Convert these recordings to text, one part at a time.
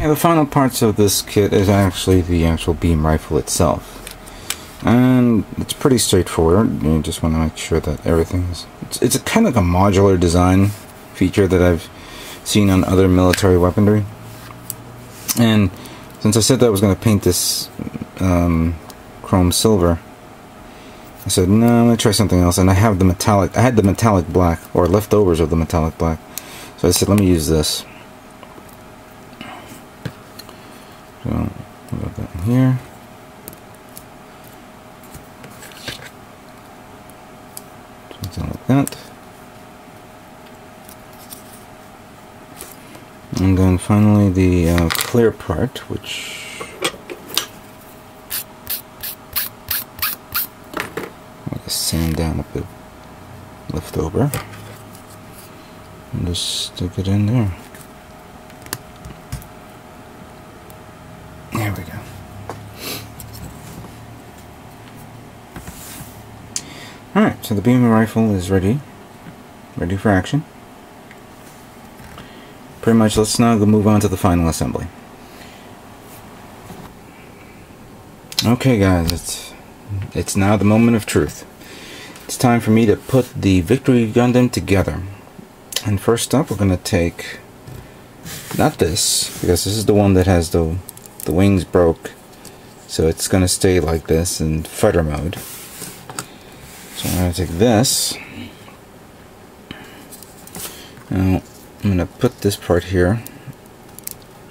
Okay, the final parts of this kit is actually the actual beam rifle itself. And it's pretty straightforward. You just want to make sure that everything is... It's, it's a kind of like a modular design feature that I've seen on other military weaponry. And since I said that I was going to paint this um, chrome silver, I said, no, I'm going to try something else. And I have the metallic... I had the metallic black, or leftovers of the metallic black. So I said, let me use this. So, put that in here. Something like that. And then finally the uh, clear part, which I just sand down a bit left over and just stick it in. There we go. Alright, so the beam rifle is ready. Ready for action. Pretty much, let's now move on to the final assembly. Okay guys, it's it's now the moment of truth. It's time for me to put the Victory Gundam together. And first up, we're going to take, not this, because this is the one that has the, the wings broke. So it's going to stay like this in fighter mode. So I'm going to take this. Now, I'm going to put this part here,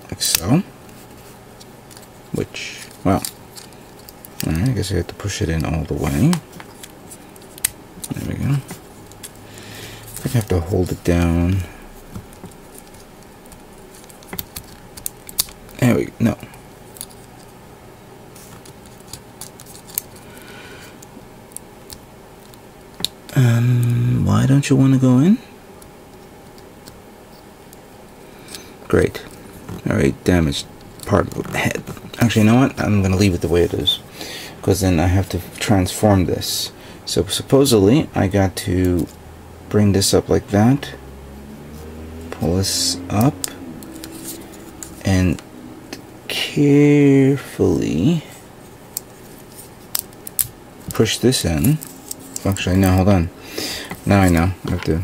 like so. Which, well, I guess I have to push it in all the way. There we go. I have to hold it down. There we go. No. Um, why don't you want to go in? Great. Alright, damaged part of the head. Actually, you know what? I'm going to leave it the way it is. Because then I have to transform this. So supposedly, I got to bring this up like that pull this up and carefully push this in actually no hold on now I know I have to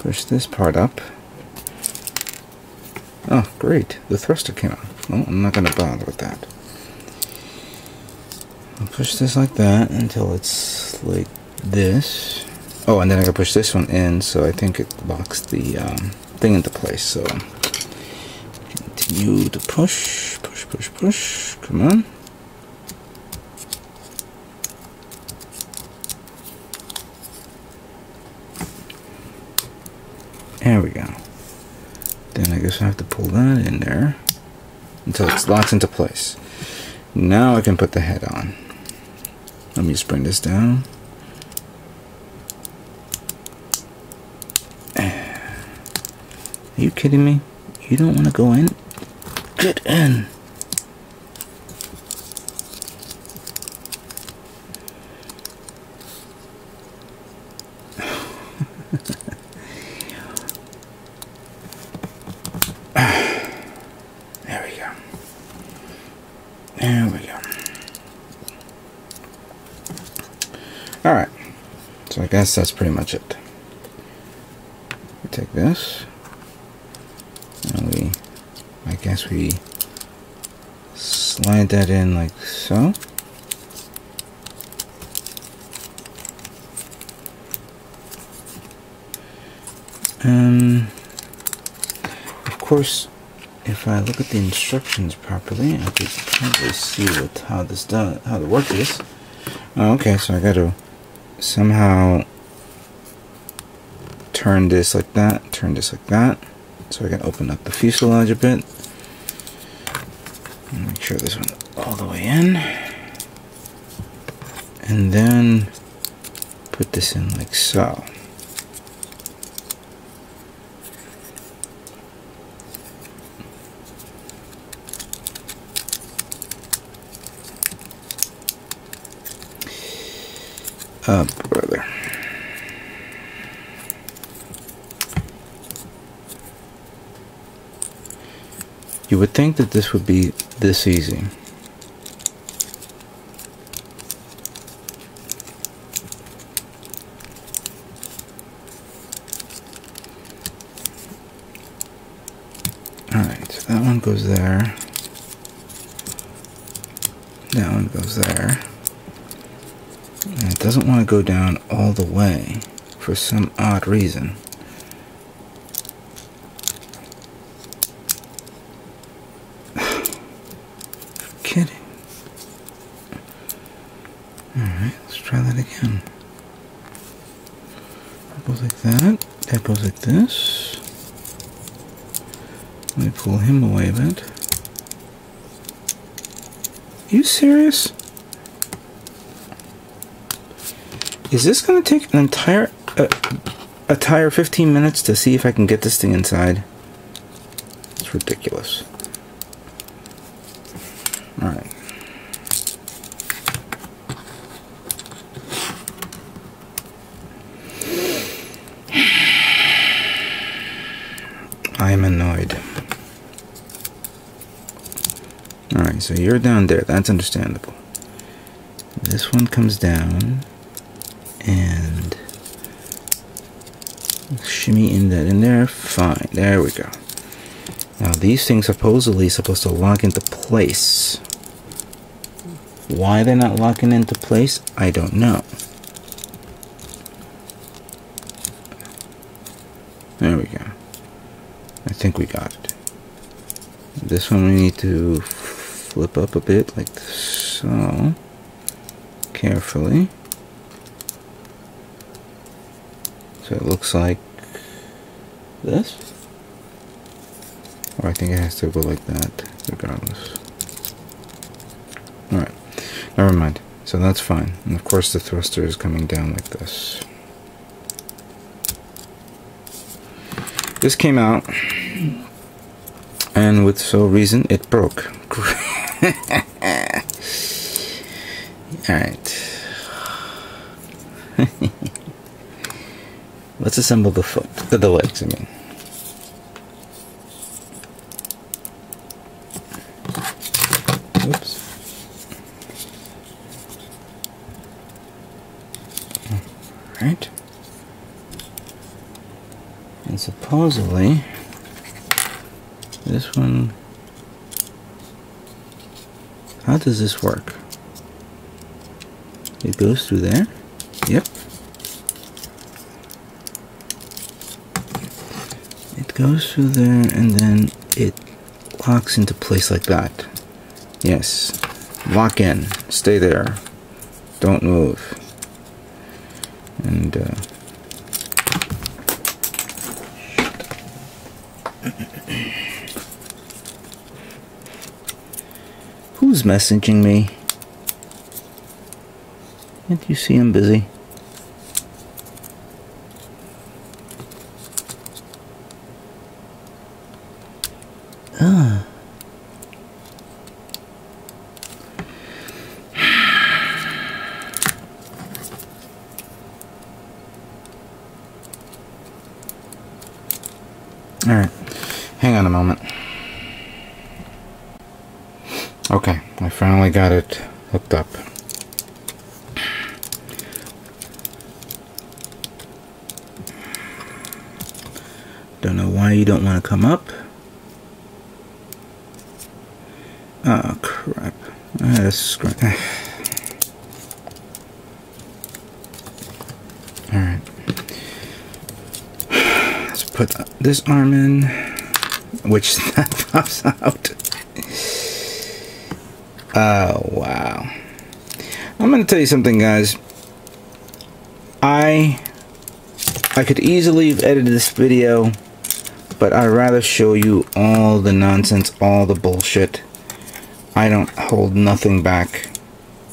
push this part up oh great the thruster came out well I'm not gonna bother with that I'll push this like that until it's like this Oh, and then I gotta push this one in, so I think it locks the um, thing into place. So continue to push, push, push, push. Come on. There we go. Then I guess I have to pull that in there until it locks into place. Now I can put the head on. Let me just bring this down. Ah. Are you kidding me? You don't want to go in? Get in. There we go. Alright. So I guess that's pretty much it. We take this and we I guess we slide that in like so um of course if I look at the instructions properly I could probably see what how this does how the work is okay so I got to somehow turn this like that turn this like that so I can open up the fuselage a bit. Make sure this one all the way in. And then put this in like so. Uh, oh, brother. You would think that this would be this easy. Alright, so that one goes there. That one goes there. And it doesn't want to go down all the way for some odd reason. kidding. Alright, let's try that again. That goes like that. That goes like this. Let me pull him away a bit. Are you serious? Is this going to take an entire uh, a entire 15 minutes to see if I can get this thing inside? It's ridiculous. Alright. I'm annoyed. Alright, so you're down there. That's understandable. This one comes down and shimmy in that in there. Fine. There we go. Now these things supposedly supposed to lock into place. Why they're not locking into place, I don't know. There we go. I think we got it. This one we need to flip up a bit like so. Carefully. So it looks like this. Or I think it has to go like that, regardless. Alright, never mind. So that's fine. And of course the thruster is coming down like this. This came out, and with so reason, it broke. Alright. Let's assemble the foot, the legs, I mean. Oops. Right. And supposedly, this one, how does this work? It goes through there? Yep. Goes through there and then it locks into place like that. Yes. Lock in. Stay there. Don't move and uh, who's messaging me? Can't you see I'm busy? Ah. Alright, hang on a moment. Okay, I finally got it hooked up. Don't know why you don't want to come up. Oh crap. That's Alright Let's put this arm in, which that pops out. Oh, wow. I'm going to tell you something, guys. I I could easily have edited this video, but I'd rather show you all the nonsense, all the bullshit. I don't hold nothing back.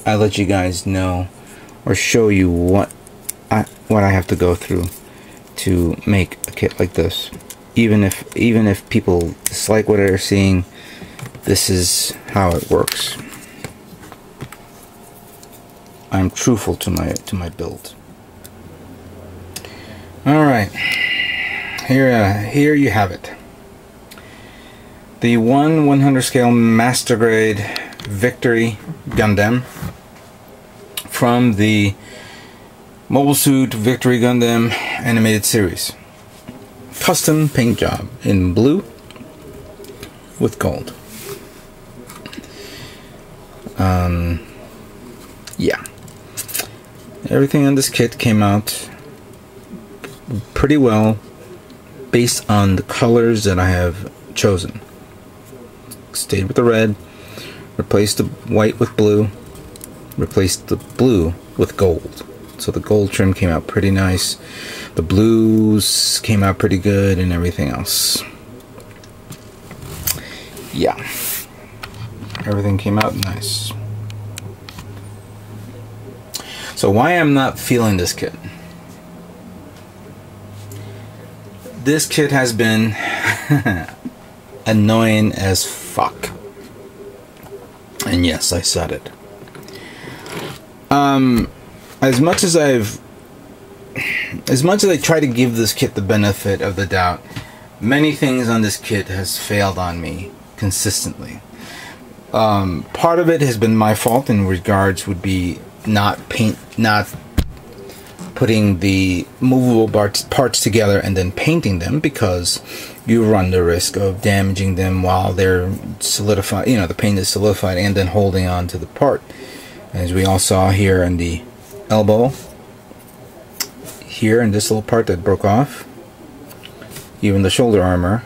I let you guys know or show you what I what I have to go through to make a kit like this. Even if even if people dislike what they're seeing, this is how it works. I'm truthful to my to my build. All right, here uh, here you have it. the one 100 scale master grade Victory Gundam from the Mobile Suit Victory Gundam animated series. Custom paint job in blue with gold. Um, yeah. Everything on this kit came out pretty well based on the colors that I have chosen. Stayed with the red, replaced the white with blue, replaced the blue with gold. So the gold trim came out pretty nice. The blues came out pretty good and everything else. Yeah. Everything came out nice. So why I'm not feeling this kit? This kit has been annoying as fuck. And yes, I said it. Um, as much as I've, as much as I try to give this kit the benefit of the doubt, many things on this kit has failed on me consistently. Um, part of it has been my fault in regards would be not paint, not putting the movable parts, together and then painting them because you run the risk of damaging them while they're solidified, you know, the paint is solidified and then holding on to the part. As we all saw here in the elbow, here in this little part that broke off, even the shoulder armor,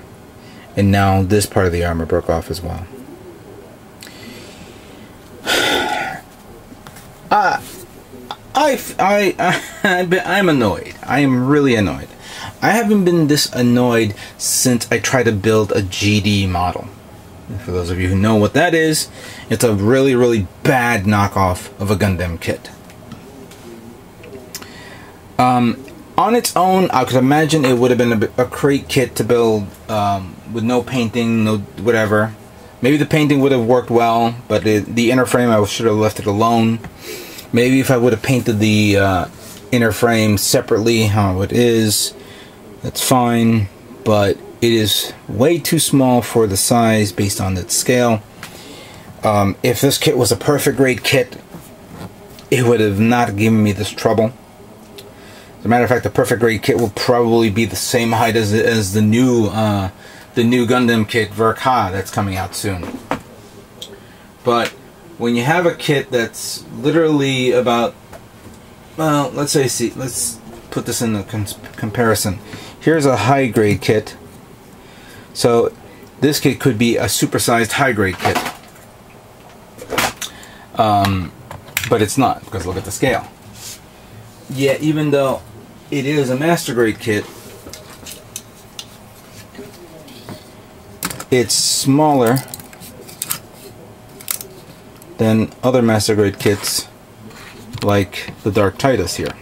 and now this part of the armor broke off as well. Uh, I, I, I, I'm annoyed. I am really annoyed. I haven't been this annoyed since I tried to build a GD model. For those of you who know what that is, it's a really, really bad knockoff of a Gundam kit. Um, on its own, I could imagine it would have been a, a great kit to build um, with no painting, no whatever. Maybe the painting would have worked well, but it, the inner frame I should have left it alone. Maybe if I would have painted the uh, inner frame separately, how it is, that's fine. But it is way too small for the size based on its scale. Um, if this kit was a perfect grade kit, it would have not given me this trouble. As a matter of fact, the perfect grade kit will probably be the same height as, as the new uh, the new Gundam kit Ver.Ka that's coming out soon. But when you have a kit that's literally about, well, let's say, see, let's put this in the comparison. Here's a high grade kit. So this kit could be a supersized high grade kit. Um, but it's not because look at the scale. Yeah, even though it is a master grade kit, it's smaller than other master grade kits like the Dark Titus here.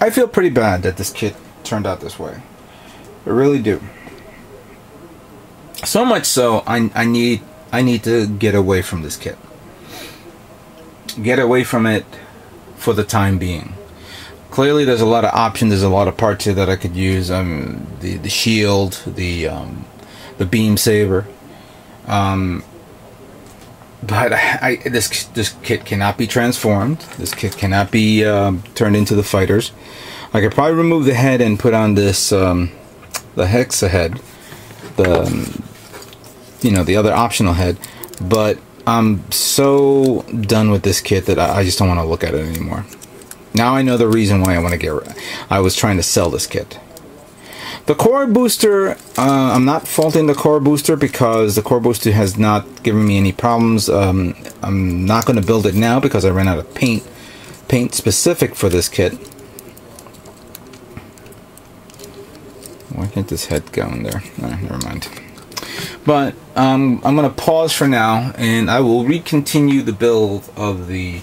I feel pretty bad that this kit turned out this way. I really do. So much so, I, I need I need to get away from this kit. Get away from it for the time being clearly there's a lot of options there's a lot of parts here that I could use. Um, the the shield the um, the beam saber. Um, but I, I, this this kit cannot be transformed. This kit cannot be um, turned into the fighters. I could probably remove the head and put on this um, the hexa head the um, you know the other optional head. But I'm so done with this kit that I, I just don't want to look at it anymore now I know the reason why I want to get. I was trying to sell this kit. The core booster, uh, I'm not faulting the core booster because the core booster has not given me any problems. Um, I'm not going to build it now because I ran out of paint, paint specific for this kit. Why can't this head go in there? Oh, never mind. But um, I'm going to pause for now and I will recontinue the build of the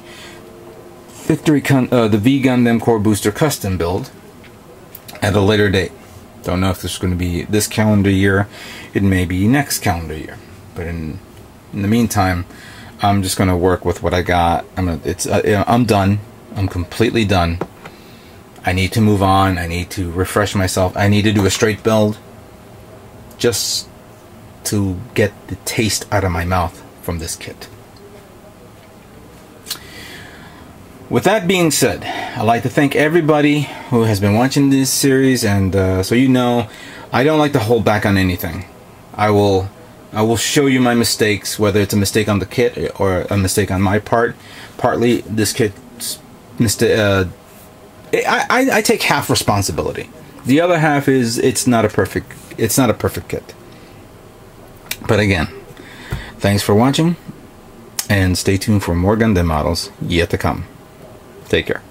Victory uh, the V Gundam Core Booster custom build at a later date. Don't know if this is going to be this calendar year. It may be next calendar year. But in in the meantime, I'm just going to work with what I got. I'm gonna, it's uh, I'm done. I'm completely done. I I need to move on. I need to refresh myself. I need to do a straight build just to get the taste out of my mouth from this kit. With that being said, I'd like to thank everybody who has been watching this series and uh, so you know I don't like to hold back on anything. I will I will show you my mistakes, whether it's a mistake on the kit or a mistake on my part. Partly this kit's mistake uh, I, I, I take half responsibility. The other half is it's not a perfect it's not a perfect kit. But again, thanks for watching and stay tuned for more Gundam models yet to come. Take care.